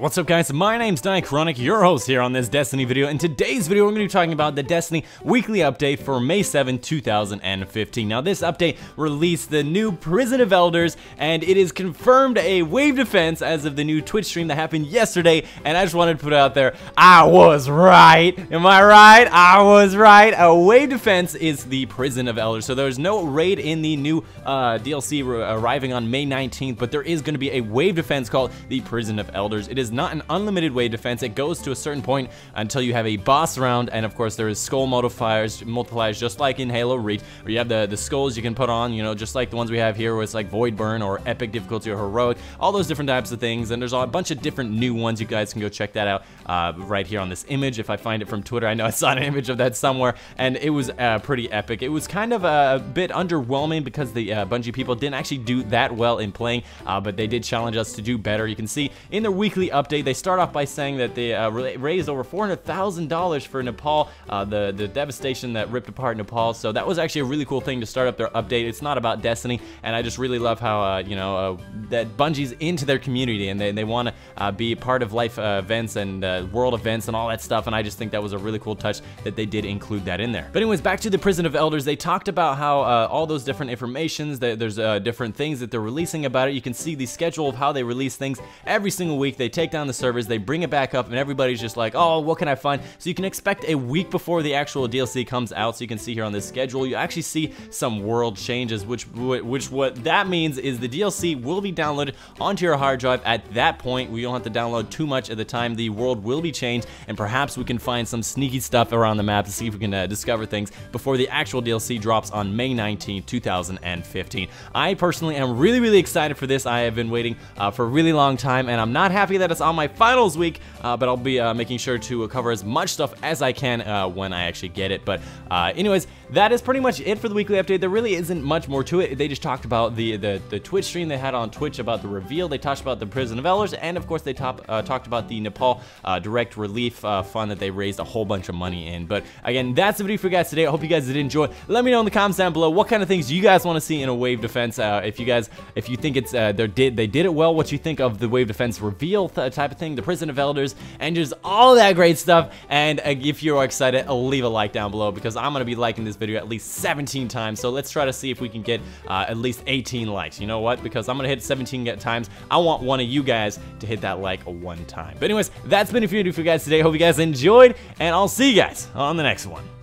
What's up guys, my name's Dychronic, your host here on this Destiny video. In today's video, we're going to be talking about the Destiny weekly update for May 7, 2015. Now this update released the new Prison of Elders, and it is confirmed a wave defense as of the new Twitch stream that happened yesterday, and I just wanted to put out there, I was right. Am I right? I was right. A wave defense is the Prison of Elders, so there's no raid in the new uh, DLC arriving on May 19th, but there is going to be a wave defense called the Prison of Elders. It is not an unlimited wave defense. It goes to a certain point until you have a boss round, and of course there is skull modifiers, multipliers just like in Halo Reach, where you have the, the skulls you can put on, you know, just like the ones we have here where it's like Void Burn or Epic Difficulty or Heroic, all those different types of things, and there's a bunch of different new ones. You guys can go check that out uh, right here on this image. If I find it from Twitter, I know I saw an image of that somewhere, and it was uh, pretty epic. It was kind of a bit underwhelming because the uh, Bungie people didn't actually do that well in playing, uh, but they did challenge us to do better. You can see in their weekly update, they start off by saying that they uh, raised over $400,000 for Nepal, uh, the, the devastation that ripped apart Nepal. So that was actually a really cool thing to start up their update. It's not about Destiny, and I just really love how, uh, you know, uh, that Bungie's into their community and they, they want to uh, be part of life uh, events and world events and all that stuff. And I just think that was a really cool touch that they did include that in there. But anyways, back to the Prison of Elders. They talked about how all those different informations, that there's different things that they're releasing about it. You can see the schedule of how they release things every single week. They take down the servers, they bring it back up, and everybody's just like, oh, what can I find? So you can expect a week before the actual DLC comes out. So you can see here on this schedule, you actually see some world changes, which which what that means is the DLC will be downloaded onto your hard drive at that point. We don't have to download too much at the time. The world will be changed, and perhaps we can find some sneaky stuff around the map to see if we can uh, discover things before the actual DLC drops on May 19, 2015. I personally am really, really excited for this. I have been waiting uh, for a really long time, and I'm not happy that it's on my finals week, uh, but I'll be uh, making sure to cover as much stuff as I can uh, when I actually get it. But uh, anyways, that is pretty much it for the weekly update. There really isn't much more to it. They just talked about the, the, the Twitch stream they had on Twitch about the reveal. They talked about the Prison of Elders, and of course they top, uh, talked about the Nepal direct relief fund that they raised a whole bunch of money in. But again, that's the video for you guys today. I hope you guys did enjoy. Let me know in the comments down below what kind of things you guys want to see in a wave defense. if you guys, if you think it's they did they did it well, what you think of the wave defense reveal type of thing, the Prison of Elders, and just all that great stuff. And uh, if you're excited, leave a like down below because I'm going to be liking this video at least 17 times. So let's try to see if we can get uh, at least 18 likes. You know what? Because I'm going to hit 17 times. I want one of you guys to hit that like one time. But anyways, that's been a video for you guys today. Hope you guys enjoyed, and I'll see you guys on the next one.